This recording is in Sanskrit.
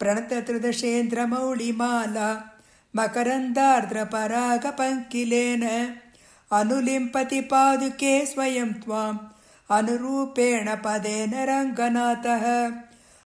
प्रणतत्रिदशेन्द्रमौळिमाला मकरन्दार्द्रपरागपङ्किलेन अनुलिम्पति पादुके स्वयं त्वाम् अनुरूपेण पदेन रङ्गनाथः।